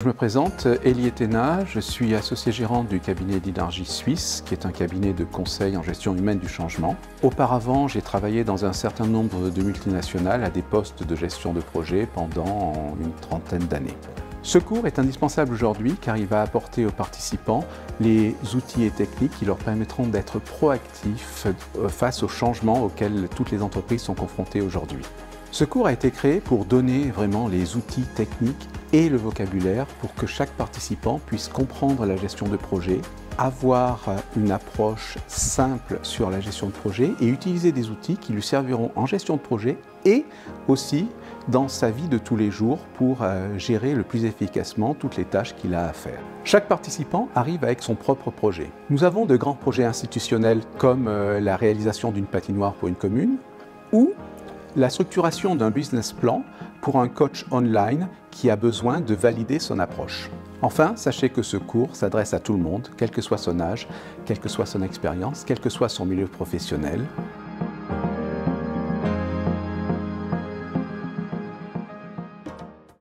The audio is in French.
Je me présente, Elie Etena, je suis associé gérant du cabinet d'énergie suisse, qui est un cabinet de conseil en gestion humaine du changement. Auparavant, j'ai travaillé dans un certain nombre de multinationales à des postes de gestion de projet pendant une trentaine d'années. Ce cours est indispensable aujourd'hui car il va apporter aux participants les outils et techniques qui leur permettront d'être proactifs face aux changements auxquels toutes les entreprises sont confrontées aujourd'hui. Ce cours a été créé pour donner vraiment les outils techniques et le vocabulaire pour que chaque participant puisse comprendre la gestion de projet, avoir une approche simple sur la gestion de projet et utiliser des outils qui lui serviront en gestion de projet et aussi dans sa vie de tous les jours pour euh, gérer le plus efficacement toutes les tâches qu'il a à faire. Chaque participant arrive avec son propre projet. Nous avons de grands projets institutionnels comme euh, la réalisation d'une patinoire pour une commune ou la structuration d'un business plan pour un coach online qui a besoin de valider son approche. Enfin, sachez que ce cours s'adresse à tout le monde, quel que soit son âge, quelle que soit son expérience, quel que soit son milieu professionnel.